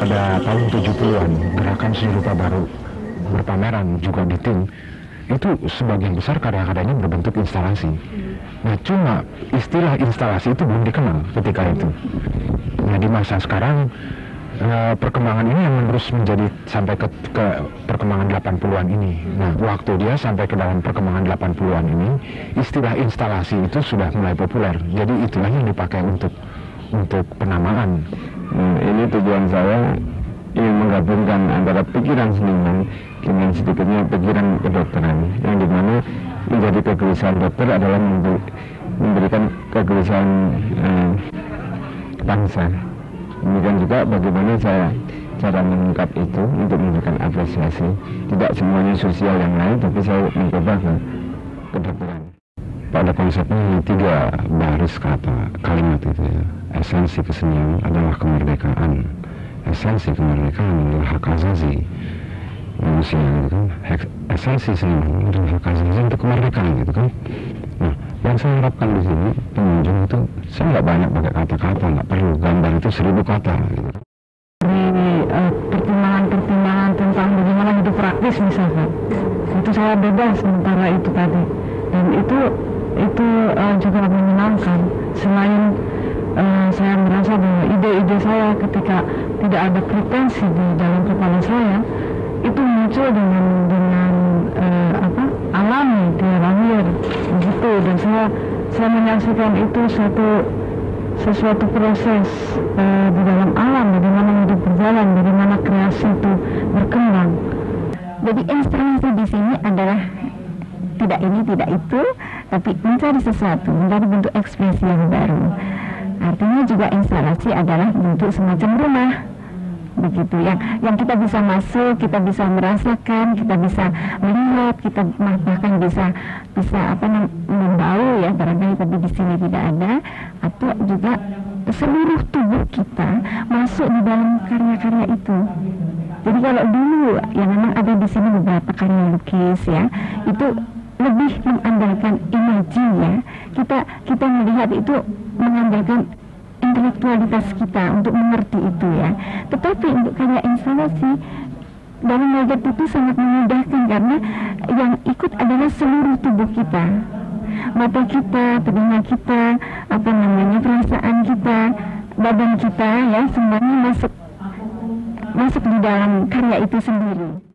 Pada tahun 70-an, gerakan seni rupa baru berpameran juga di tim itu sebagian besar karya-karyanya berbentuk instalasi. Nah, cuma istilah instalasi itu belum dikenal ketika itu. Nah, di masa sekarang eh, perkembangan ini yang terus menjadi sampai ke, ke perkembangan 80-an ini. Nah, waktu dia sampai ke dalam perkembangan 80-an ini, istilah instalasi itu sudah mulai populer. Jadi itulah yang dipakai untuk untuk penamaan. Nah, ini tujuan saya ingin menggabungkan antara pikiran seniman dengan sedikitnya pikiran kedokteran yang di mana menjadi kegelisahan dokter adalah memberikan kegelisahan eh, bangsa demikian juga bagaimana saya cara mengungkap itu untuk memberikan apresiasi. Tidak semuanya sosial yang lain tapi saya mencoba ke kedokteran. Pada konsepnya tiga baris kata kalimat itu ya. Esensi kesenian adalah kemerdekaan. Esensi kemerdekaan adalah hak asasi manusia gitu kan. Esensi seniman adalah hak asasi untuk kemerdekaan gitu kan. Nah yang saya harapkan di sini pengunjung itu saya nggak banyak pakai kata-kata nggak gambar itu seribu kata. Gitu dari uh, pertimbangan-pertimbangan tentang bagaimana hidup praktis misalkan itu saya bebas sementara itu tadi. Dan itu itu uh, juga menyenangkan. Selain uh, saya merasa bahwa ide-ide saya ketika tidak ada pretensi di dalam kepala saya itu muncul dengan dengan uh, apa alami dia lahir begitu dan saya saya menyaksikan itu satu sesuatu proses uh, di dalam alam bagaimana hidup berjalan bagaimana kreasi itu berkembang. Jadi inspirasi di sini adalah tidak ini tidak itu tapi mencari sesuatu mencari bentuk ekspresi yang baru. Artinya juga instalasi adalah bentuk semacam rumah begitu. Yang yang kita bisa masuk kita bisa merasakan kita bisa melihat kita bahkan bisa bisa apa membau ya barangkali tapi di sini tidak ada atau juga seluruh tubuh kita masuk di dalam karya-karya itu. Jadi kalau dulu ya memang ada di sini beberapa karya lukis ya itu lebih mengandalkan imajin ya. Kita kita melihat itu mengandalkan intelektualitas kita untuk mengerti itu ya. Tetapi untuk karya instalasi dalam melihat itu sangat memudahkan karena yang ikut adalah seluruh tubuh kita mata kita, telinga kita, apa namanya perasaan kita, badan kita ya semuanya masuk masuk di dalam karya itu sendiri.